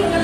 morning.